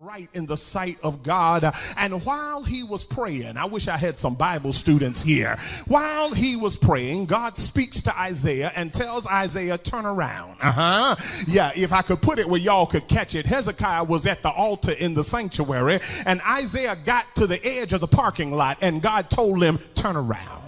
right in the sight of God. And while he was praying, I wish I had some Bible students here. While he was praying, God speaks to Isaiah and tells Isaiah, turn around. Uh huh. Yeah, if I could put it where y'all could catch it, Hezekiah was at the altar in the sanctuary, and Isaiah got to the edge of the parking lot, and God told him, turn around.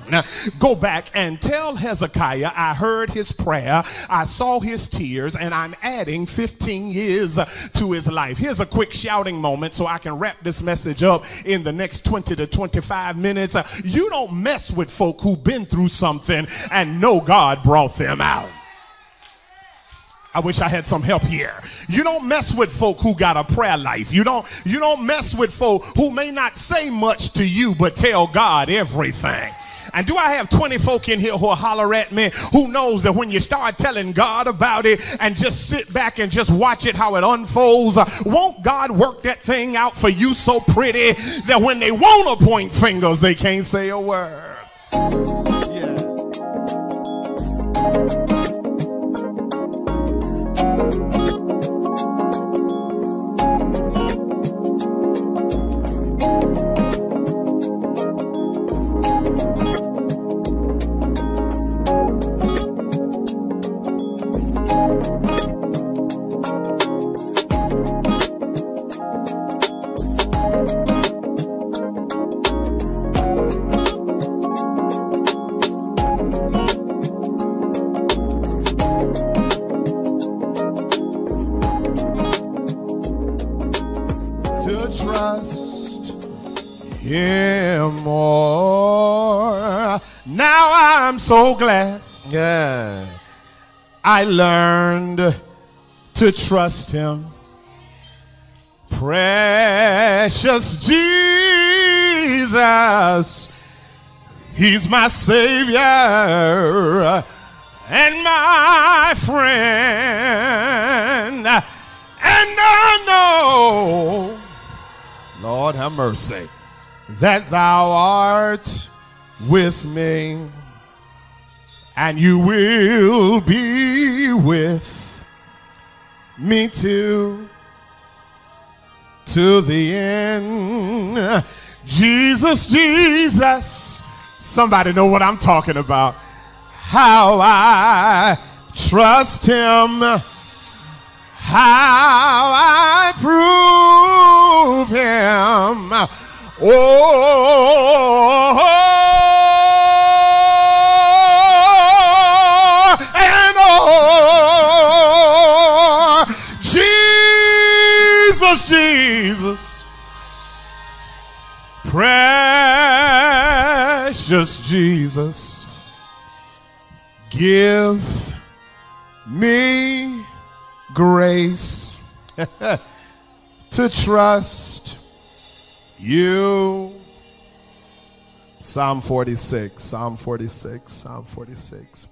Go back and tell Hezekiah I heard his prayer, I saw his tears, and I'm adding 15 years to his life. Here's a quick shouting moment so I can wrap this message up in the next 20 to 25 minutes. You don't mess with folk who've been through something and know God brought them out. I wish I had some help here. You don't mess with folk who got a prayer life. You don't, you don't mess with folk who may not say much to you, but tell God everything. And do I have 20 folk in here who will holler at me who knows that when you start telling God about it and just sit back and just watch it how it unfolds, won't God work that thing out for you so pretty that when they want to point fingers, they can't say a word? Yeah. so glad. Yeah. I learned to trust him. Precious Jesus. He's my savior and my friend. And I know, Lord have mercy, that thou art with me and you will be with me too to the end. Jesus, Jesus. Somebody know what I'm talking about. How I trust him. How Oh, Jesus, precious Jesus, give me grace to trust you. Psalm 46, Psalm 46, Psalm 46.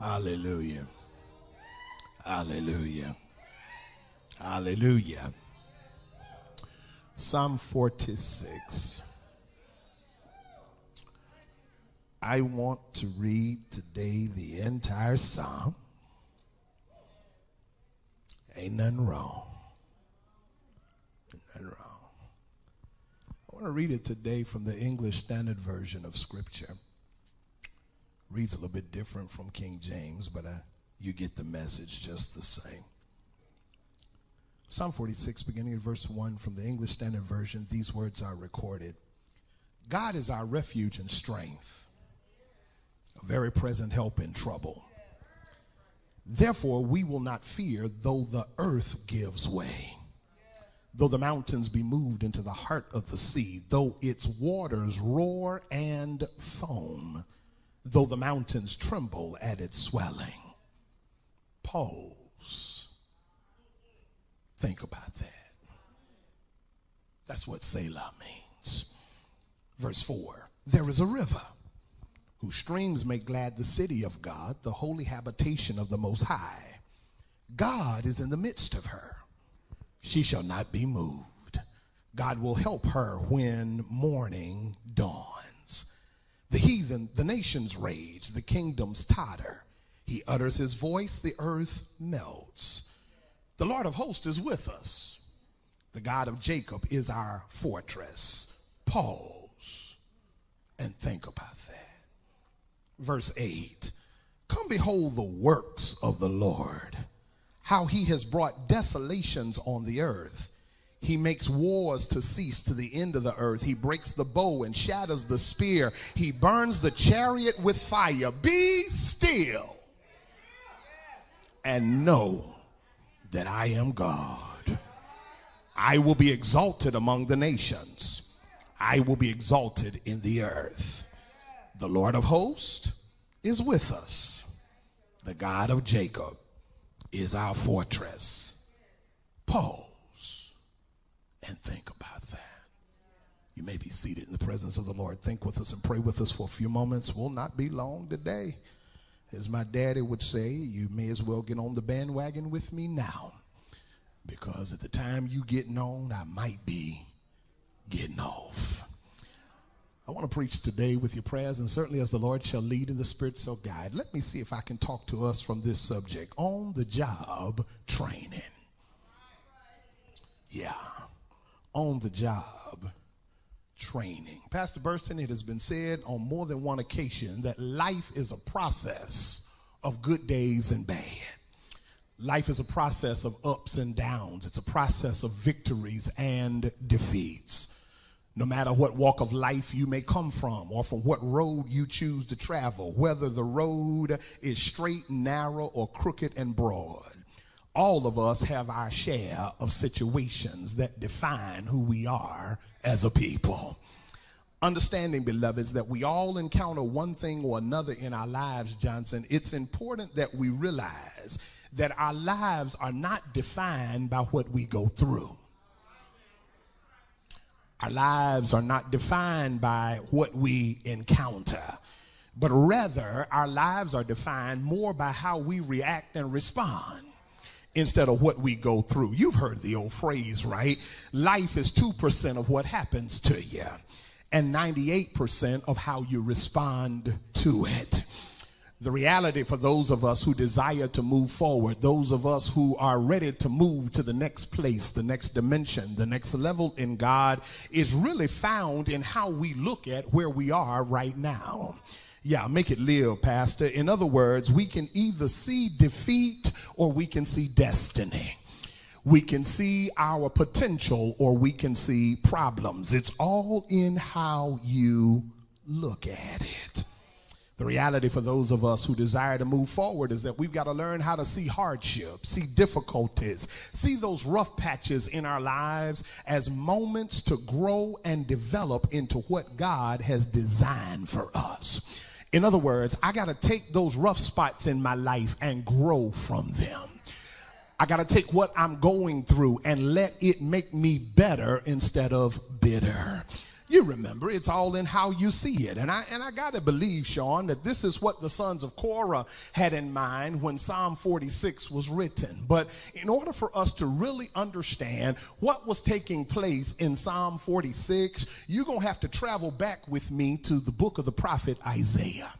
Hallelujah. Hallelujah. Hallelujah. Psalm 46. I want to read today the entire psalm. Ain't nothing wrong. Ain't nothing wrong. I want to read it today from the English Standard Version of Scripture reads a little bit different from King James, but uh, you get the message just the same. Psalm 46, beginning at verse 1 from the English Standard Version, these words are recorded God is our refuge and strength, a very present help in trouble. Therefore, we will not fear though the earth gives way, though the mountains be moved into the heart of the sea, though its waters roar and foam though the mountains tremble at its swelling. Pause. Think about that. That's what Selah means. Verse 4 There is a river whose streams make glad the city of God, the holy habitation of the Most High. God is in the midst of her. she shall not be moved. God will help her when morning dawns. The heathen, the nations rage, the kingdoms totter. He utters his voice, the earth melts. The Lord of hosts is with us. The God of Jacob is our fortress. Pause and think about that. Verse 8 Come behold the works of the Lord, how he has brought desolations on the earth. He makes wars to cease to the end of the earth. He breaks the bow and shatters the spear. He burns the chariot with fire. Be still and know that I am God. I will be exalted among the nations. I will be exalted in the earth. The Lord of hosts is with us. The God of Jacob is our fortress. Pause and think about that. You may be seated in the presence of the Lord. Think with us and pray with us for a few moments. Will not be long today. As my daddy would say, you may as well get on the bandwagon with me now. Because at the time you getting on, I might be getting off. I want to preach today with your prayers, and certainly as the Lord shall lead and the Spirit shall guide. Let me see if I can talk to us from this subject on the job training. Yeah, on the job training. Pastor Burston, it has been said on more than one occasion that life is a process of good days and bad. Life is a process of ups and downs, it's a process of victories and defeats no matter what walk of life you may come from or from what road you choose to travel, whether the road is straight narrow or crooked and broad. All of us have our share of situations that define who we are as a people. Understanding, beloveds, that we all encounter one thing or another in our lives, Johnson, it's important that we realize that our lives are not defined by what we go through. Our lives are not defined by what we encounter, but rather our lives are defined more by how we react and respond instead of what we go through. You've heard the old phrase, right? Life is 2% of what happens to you and 98% of how you respond to it the reality for those of us who desire to move forward, those of us who are ready to move to the next place, the next dimension, the next level in God, is really found in how we look at where we are right now. Yeah, make it live, Pastor. In other words, we can either see defeat or we can see destiny. We can see our potential or we can see problems. It's all in how you look at it. The reality for those of us who desire to move forward is that we've got to learn how to see hardship, see difficulties, see those rough patches in our lives as moments to grow and develop into what God has designed for us. In other words, I got to take those rough spots in my life and grow from them. I got to take what I'm going through and let it make me better instead of bitter. You remember, it's all in how you see it. And I, and I got to believe, Sean, that this is what the sons of Korah had in mind when Psalm 46 was written. But in order for us to really understand what was taking place in Psalm 46, you're to have to travel back with me to the book of the prophet Isaiah.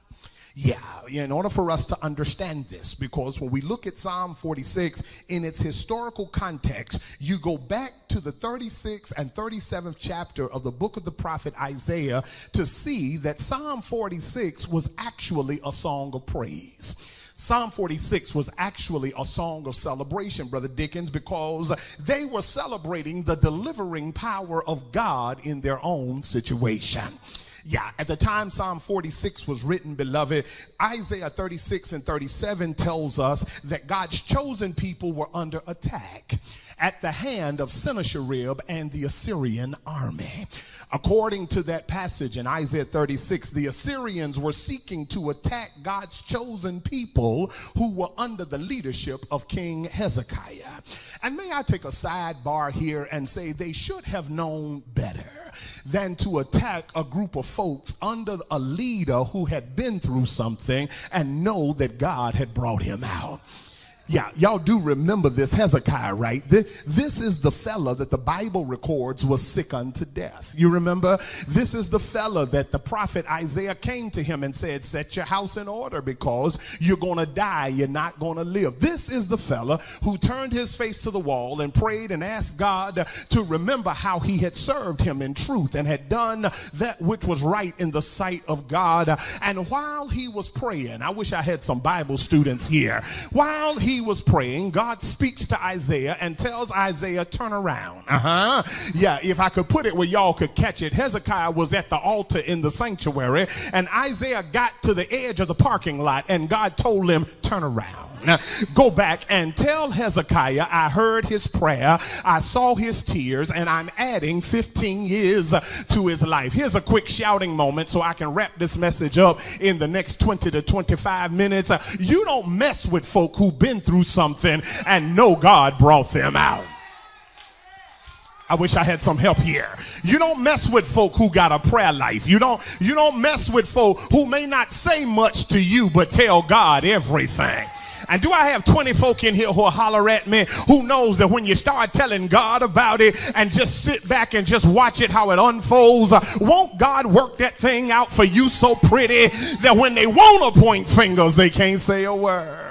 Yeah, in order for us to understand this, because when we look at Psalm 46 in its historical context, you go back to the 36th and 37th chapter of the book of the prophet Isaiah to see that Psalm 46 was actually a song of praise. Psalm 46 was actually a song of celebration, Brother Dickens, because they were celebrating the delivering power of God in their own situation. Yeah, at the time Psalm 46 was written, beloved, Isaiah 36 and 37 tells us that God's chosen people were under attack at the hand of Sennacherib and the Assyrian army. According to that passage in Isaiah 36, the Assyrians were seeking to attack God's chosen people who were under the leadership of King Hezekiah. And may I take a sidebar here and say they should have known better than to attack a group of folks under a leader who had been through something and know that God had brought him out. Yeah, y'all do remember this Hezekiah, right? This, this is the fella that the Bible records was sick unto death. You remember? This is the fella that the prophet Isaiah came to him and said, Set your house in order because you're going to die. You're not going to live. This is the fella who turned his face to the wall and prayed and asked God to remember how he had served him in truth and had done that which was right in the sight of God. And while he was praying, I wish I had some Bible students here. While he was praying, God speaks to Isaiah and tells Isaiah, turn around. Uh huh. Yeah, if I could put it where y'all could catch it, Hezekiah was at the altar in the sanctuary, and Isaiah got to the edge of the parking lot, and God told him, turn around. Go back and tell Hezekiah I heard his prayer, I saw his tears, and I'm adding 15 years to his life. Here's a quick shouting moment so I can wrap this message up in the next 20 to 25 minutes. You don't mess with folk who've been through something and know God brought them out. I wish I had some help here. You don't mess with folk who got a prayer life. You don't, you don't mess with folk who may not say much to you, but tell God everything. And do I have 20 folk in here who holler at me who knows that when you start telling God about it and just sit back and just watch it how it unfolds, won't God work that thing out for you so pretty that when they want to point fingers, they can't say a word?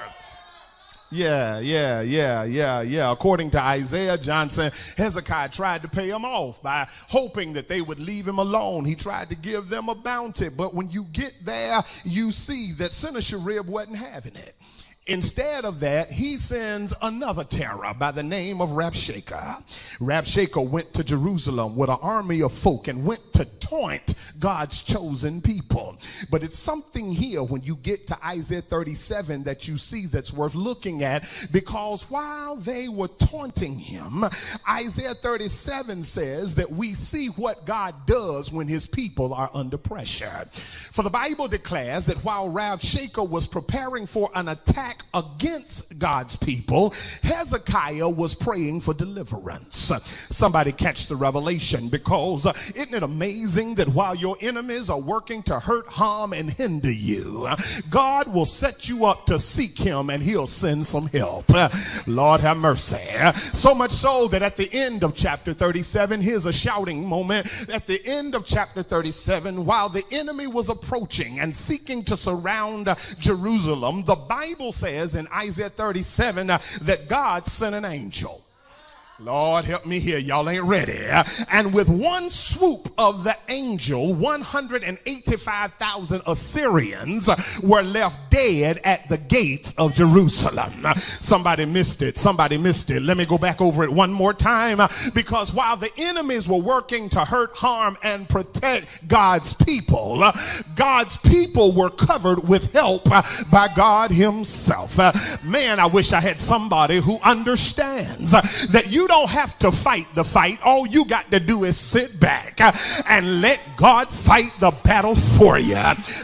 Yeah, yeah, yeah, yeah, yeah. According to Isaiah Johnson, Hezekiah tried to pay him off by hoping that they would leave him alone. He tried to give them a bounty, but when you get there, you see that Sennacherib wasn't having it. Instead of that, he sends another terror by the name of Rabshakeh. Rabshakeh went to Jerusalem with an army of folk and went to taunt God's chosen people. But it's something here when you get to Isaiah 37 that you see that's worth looking at because while they were taunting him, Isaiah 37 says that we see what God does when his people are under pressure. For the Bible declares that while Rabshakeh was preparing for an attack against God's people, Hezekiah was praying for deliverance. Somebody catch the revelation because isn't it amazing that while your enemies are working to hurt, harm, and hinder you, God will set you up to seek him and he'll send some help. Lord have mercy. So much so that at the end of chapter 37, here's a shouting moment. At the end of chapter 37, while the enemy was approaching and seeking to surround Jerusalem, the Bible says in Isaiah 37 uh, that God sent an angel. Lord, help me here. Y'all ain't ready. And with one swoop of the angel, 185,000 Assyrians were left dead at the gates of Jerusalem. Somebody missed it. Somebody missed it. Let me go back over it one more time because while the enemies were working to hurt, harm, and protect God's people, God's people were covered with help by God Himself. Man, I wish I had somebody who understands that you don't have to fight the fight. All you got to do is sit back uh, and let God fight the battle for you.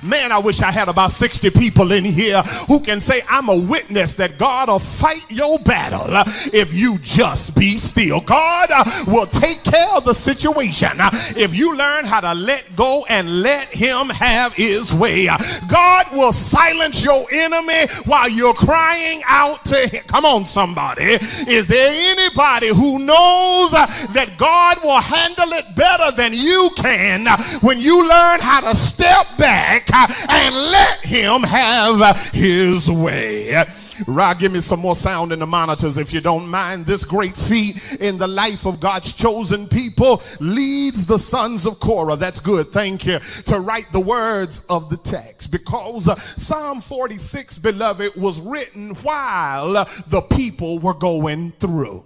Man, I wish I had about 60 people in here who can say, I'm a witness that God will fight your battle uh, if you just be still. God uh, will take care of the situation if you learn how to let go and let Him have His way. God will silence your enemy while you're crying out to Him. Come on, somebody. Is there anybody who knows uh, that God will handle it better than you can uh, when you learn how to step back uh, and let him have his way. Rod, give me some more sound in the monitors if you don't mind. This great feat in the life of God's chosen people leads the sons of Korah. That's good. Thank you. To write the words of the text because Psalm 46, beloved, was written while the people were going through.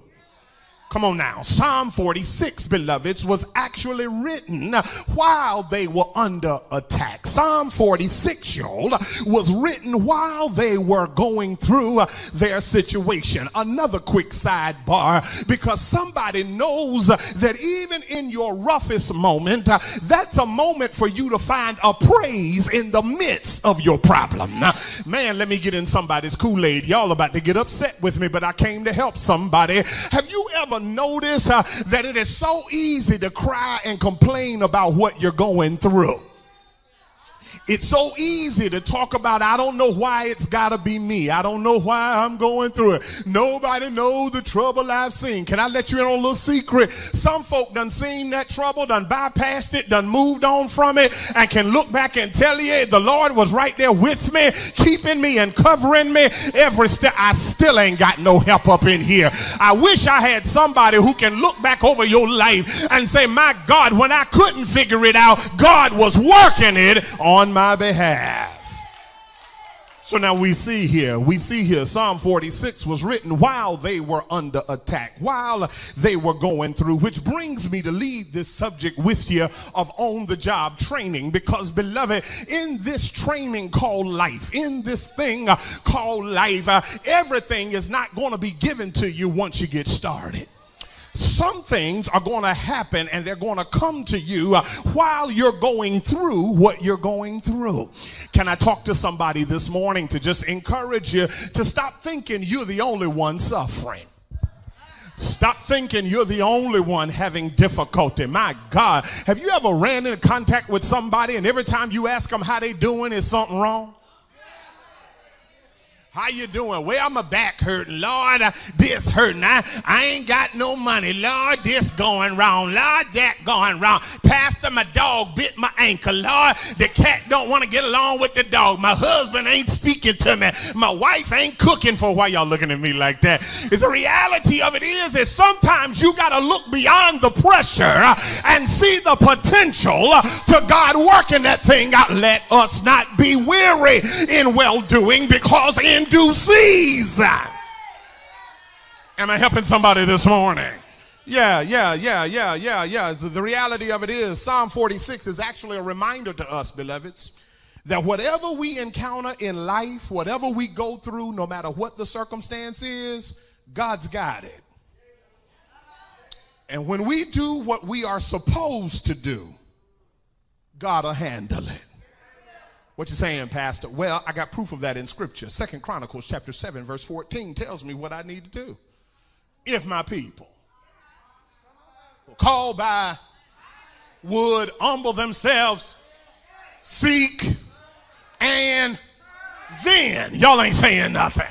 Come on now. Psalm 46, beloveds, was actually written while they were under attack. Psalm 46, y'all, was written while they were going through their situation. Another quick sidebar, because somebody knows that even in your roughest moment, that's a moment for you to find a praise in the midst of your problem. Now, Man, let me get in somebody's Kool-Aid. Y'all about to get upset with me, but I came to help somebody. Have you ever notice uh, that it is so easy to cry and complain about what you're going through? It's so easy to talk about, I don't know why it's gotta be me. I don't know why I'm going through it. Nobody knows the trouble I've seen. Can I let you in on a little secret? Some folk done seen that trouble, done bypassed it, done moved on from it, and can look back and tell you the Lord was right there with me, keeping me and covering me every step. I still ain't got no help up in here. I wish I had somebody who can look back over your life and say, my God, when I couldn't figure it out, God was working it on my behalf. So now we see here, we see here, Psalm 46 was written while they were under attack, while they were going through, which brings me to lead this subject with you of on the job training. Because, beloved, in this training called life, in this thing called life, uh, everything is not going to be given to you once you get started some things are going to happen and they're going to come to you uh, while you're going through what you're going through. Can I talk to somebody this morning to just encourage you to stop thinking you're the only one suffering? Stop thinking you're the only one having difficulty. My God, have you ever ran into contact with somebody and every time you ask them how they doing, is something wrong? How you doing? Well, my back hurting. Lord, uh, this hurting. I, I ain't got no money. Lord, this going wrong. Lord, that going wrong. Pastor, my dog bit my ankle. Lord, the cat don't want to get along with the dog. My husband ain't speaking to me. My wife ain't cooking for why y'all looking at me like that. The reality of it is, is sometimes you got to look beyond the pressure uh, and see the potential uh, to God working that thing out. Let us not be weary in well doing because in in due season. Am I helping somebody this morning? Yeah, yeah, yeah, yeah, yeah, yeah. The reality of it is, Psalm 46 is actually a reminder to us, beloveds, that whatever we encounter in life, whatever we go through, no matter what the circumstance is, God's got it. And when we do what we are supposed to do, God will handle it. What you saying, Pastor? Well, I got proof of that in Scripture. Second Chronicles chapter 7, verse 14 tells me what I need to do. If my people called by would humble themselves, seek, and then y'all ain't saying nothing.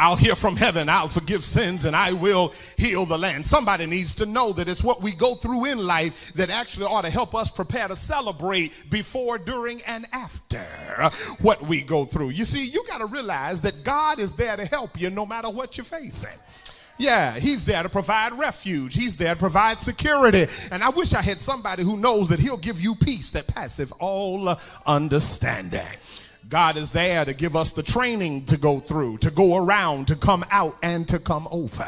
I'll hear from heaven, I'll forgive sins, and I will heal the land. Somebody needs to know that it's what we go through in life that actually ought to help us prepare to celebrate before, during, and after what we go through. You see, you got to realize that God is there to help you no matter what you're facing. Yeah, he's there to provide refuge. He's there to provide security. And I wish I had somebody who knows that he'll give you peace that passeth all understanding. God is there to give us the training to go through, to go around, to come out, and to come over.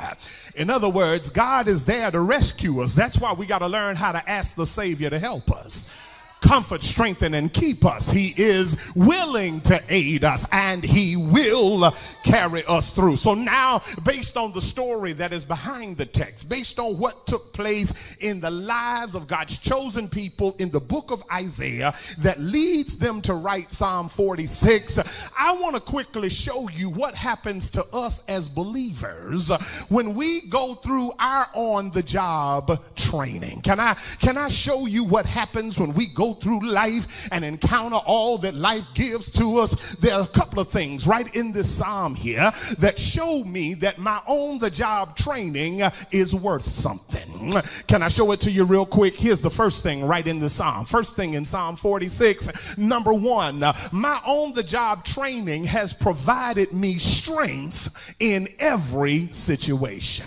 In other words, God is there to rescue us. That's why we got to learn how to ask the Savior to help us comfort, strengthen, and keep us. He is willing to aid us and he will carry us through. So now, based on the story that is behind the text, based on what took place in the lives of God's chosen people in the book of Isaiah that leads them to write Psalm 46, I want to quickly show you what happens to us as believers when we go through our on the job training. Can I, can I show you what happens when we go through life and encounter all that life gives to us, there are a couple of things right in this psalm here that show me that my on the job training is worth something. Can I show it to you real quick? Here's the first thing right in the psalm. First thing in Psalm 46, number one, my on the job training has provided me strength in every situation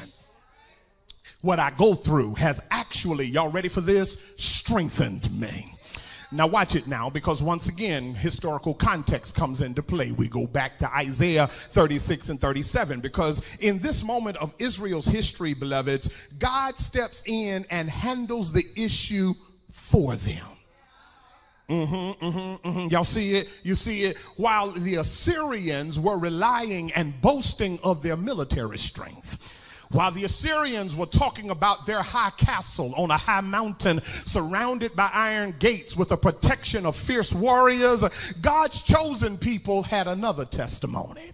what I go through has actually, y'all ready for this? Strengthened me. Now, watch it now, because once again, historical context comes into play. We go back to Isaiah 36 and 37, because in this moment of Israel's history, beloveds, God steps in and handles the issue for them. Mm-hmm, mm-hmm, mm-hmm. Y'all see it? You see it? While the Assyrians were relying and boasting of their military strength while the Assyrians were talking about their high castle on a high mountain surrounded by iron gates with a protection of fierce warriors, God's chosen people had another testimony.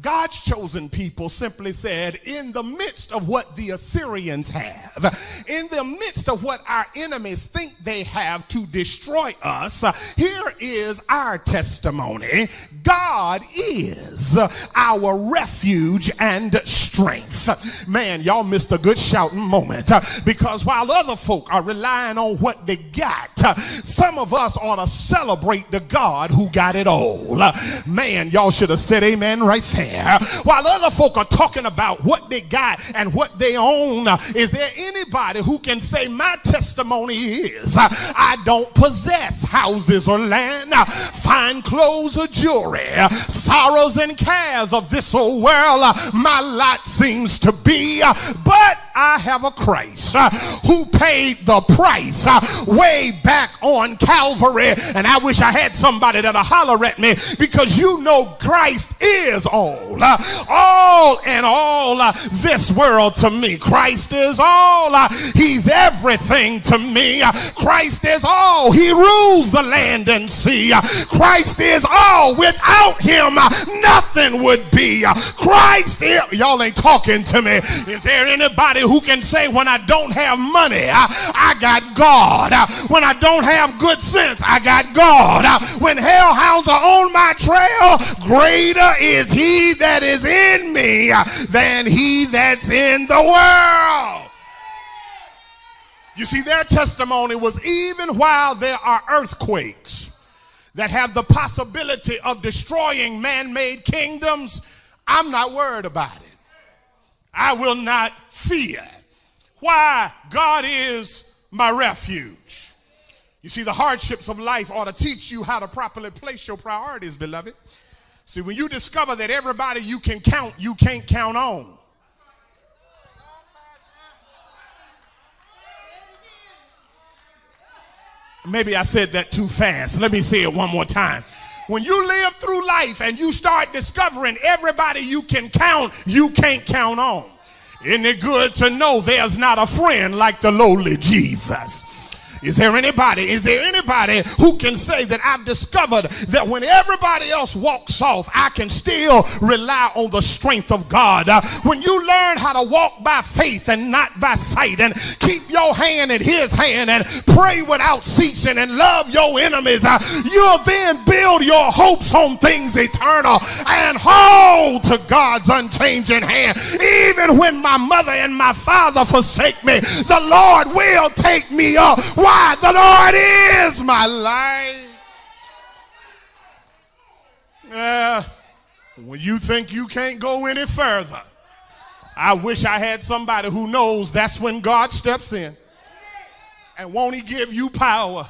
God's chosen people simply said, in the midst of what the Assyrians have, in the midst of what our enemies think they have to destroy us, here is our testimony. God is our refuge and strength. Man, y'all missed a good shouting moment because while other folk are relying on what they got, some of us ought to celebrate the God who got it all. Man, y'all should have said amen right there. While other folk are talking about what they got and what they own, is there anybody who can say my testimony is I don't possess houses or land, fine clothes or jewelry, sorrows and cares of this old world my lot seems to be, but I have a Christ who paid the price way back on Calvary. And I wish I had somebody that'll holler at me because you know Christ is all, uh, all and all uh, this world to me. Christ is all. Uh, he's everything to me. Christ is all. He rules the land and sea. Christ is all. Without him, nothing would be. Christ is, y'all ain't talking to me. Is there anybody who can say when I don't have money, I, I got God. When I don't have good sense, I got God. When hellhounds are on my trail, greater is he that is in me than he that's in the world. You see, their testimony was even while there are earthquakes that have the possibility of destroying man made kingdoms, I'm not worried about it. I will not fear. Why? God is my refuge. You see, the hardships of life ought to teach you how to properly place your priorities, beloved. See, when you discover that everybody you can count, you can't count on. Maybe I said that too fast. Let me say it one more time. When you live through life and you start discovering everybody you can count, you can't count on. Isn't it good to know there's not a friend like the lowly Jesus? Is there anybody, is there anybody who can say that I've discovered that when everybody else walks off, I can still rely on the strength of God? Uh, when you learn how to walk by faith and not by sight and keep your hand in his hand and pray without ceasing and love your enemies, uh, you'll then build your hopes on things eternal and hold to God's unchanging hand. Even when my mother and my father forsake me, the Lord will take me up. Why? The Lord is my life. Uh, when you think you can't go any further, I wish I had somebody who knows that's when God steps in. And won't he give you power?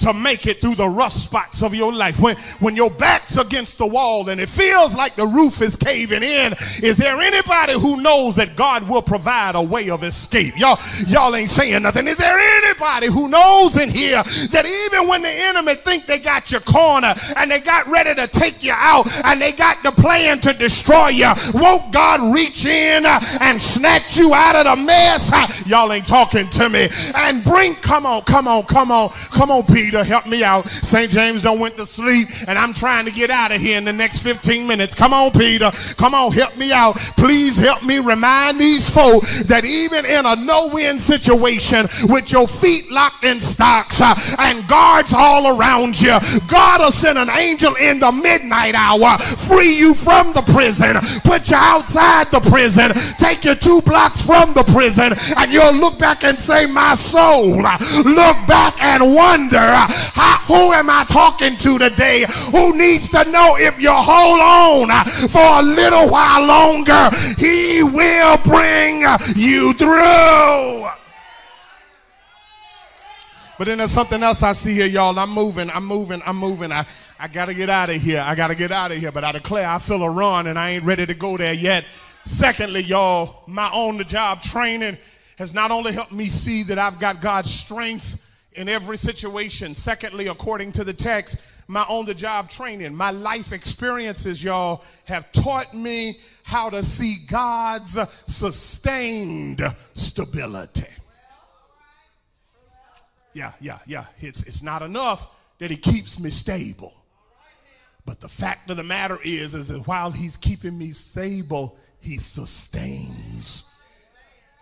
To make it through the rough spots of your life. When, when your back's against the wall and it feels like the roof is caving in, is there anybody who knows that God will provide a way of escape? Y'all, y'all ain't saying nothing. Is there anybody who knows in here that even when the enemy think they got your corner and they got ready to take you out and they got the plan to destroy you, won't God reach in and snatch you out of the mess? Y'all ain't talking to me. And bring, come on, come on, come on, come on, Peter. Peter, help me out. St. James don't went to sleep and I'm trying to get out of here in the next 15 minutes. Come on, Peter. Come on, help me out. Please help me remind these folk that even in a no-win situation with your feet locked in stocks uh, and guards all around you, God will send an angel in the midnight hour, free you from the prison, put you outside the prison, take you two blocks from the prison, and you'll look back and say, my soul, look back and wonder who am I talking to today who needs to know if you hold on for a little while longer, he will bring you through. But then there's something else I see here, y'all. I'm moving, I'm moving, I'm moving. I, I gotta get out of here. I gotta get out of here. But I declare I feel a run and I ain't ready to go there yet. Secondly, y'all, my on the job training has not only helped me see that I've got God's strength, in every situation. Secondly, according to the text, my on the job training, my life experiences, y'all, have taught me how to see God's sustained stability. Yeah, yeah, yeah. It's, it's not enough that He keeps me stable, But the fact of the matter is, is that while he's keeping me stable, he sustains.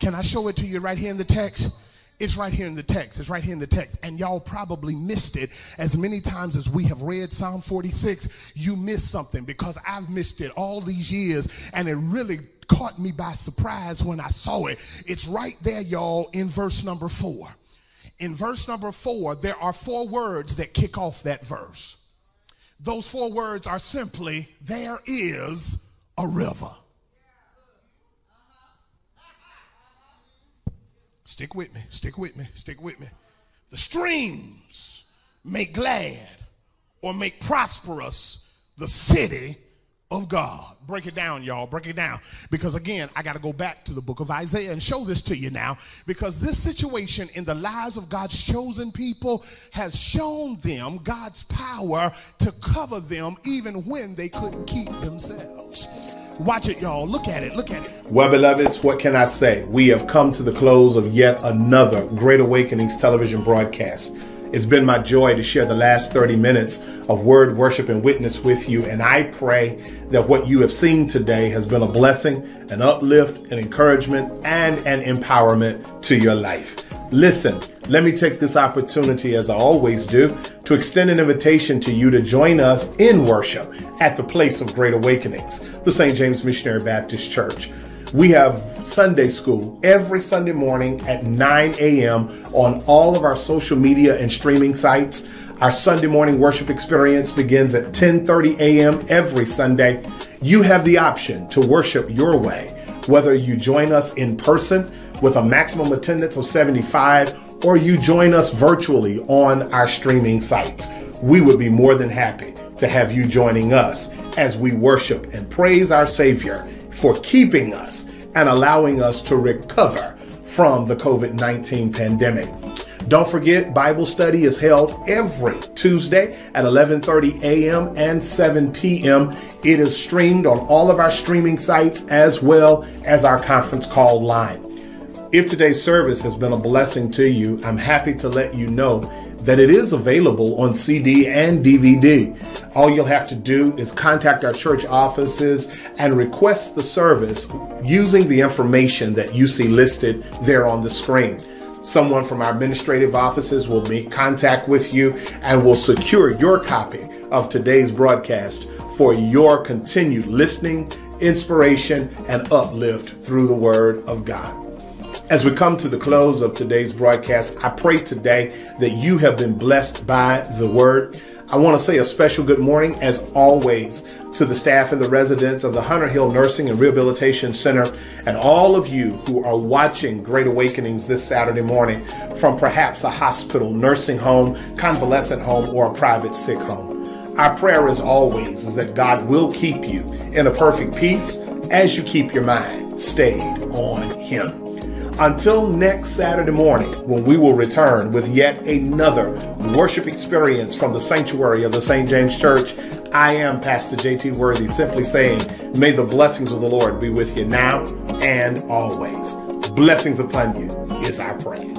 Can I show it to you right here in the text? It's right here in the text. It's right here in the text. And y'all probably missed it as many times as we have read Psalm 46. You missed something because I've missed it all these years and it really caught me by surprise when I saw it. It's right there, y'all, in verse number four. In verse number four, there are four words that kick off that verse. Those four words are simply, there is a river. Stick with me, stick with me, stick with me. The streams make glad or make prosperous the city of God. Break it down, y'all. Break it down. Because again, I got to go back to the book of Isaiah and show this to you now. Because this situation in the lives of God's chosen people has shown them God's power to cover them even when they couldn't keep themselves. Watch it, y'all. Look at it. Look at it. Well, beloveds, what can I say? We have come to the close of yet another Great Awakenings television broadcast. It's been my joy to share the last 30 minutes of word, worship, and witness with you. And I pray that what you have seen today has been a blessing, an uplift, an encouragement, and an empowerment to your life. Listen, let me take this opportunity, as I always do, to extend an invitation to you to join us in worship at the place of great awakenings, the St. James Missionary Baptist Church. We have Sunday school every Sunday morning at 9 a.m. on all of our social media and streaming sites. Our Sunday morning worship experience begins at 10:30 a.m. every Sunday. You have the option to worship your way, whether you join us in person with a maximum attendance of 75 or you join us virtually on our streaming sites. We would be more than happy to have you joining us as we worship and praise our Savior for keeping us and allowing us to recover from the COVID 19 pandemic. Don't forget, Bible study is held every Tuesday at 11:30 a.m. and 7 p.m. It is streamed on all of our streaming sites as well as our conference call line. If today's service has been a blessing to you, I'm happy to let you know that it is available on CD and DVD. All you'll have to do is contact our church offices and request the service using the information that you see listed there on the screen. Someone from our administrative offices will make contact with you and will secure your copy of today's broadcast for your continued listening, inspiration, and uplift through the Word of God. As we come to the close of today's broadcast, I pray today that you have been blessed by the Word. I want to say a special good morning, as always, to the staff and the residents of the Hunter Hill Nursing and Rehabilitation Center, and all of you who are watching Great Awakenings this Saturday morning from perhaps a hospital, nursing home, convalescent home, or a private sick home. Our prayer, as always, is that God will keep you in a perfect peace as you keep your mind stayed on Him. Until next Saturday morning, when we will return with yet another worship experience from the sanctuary of the St. James Church, I am Pastor JT Worthy, simply saying, May the blessings of the Lord be with you now and always. Blessings upon you is our prayer.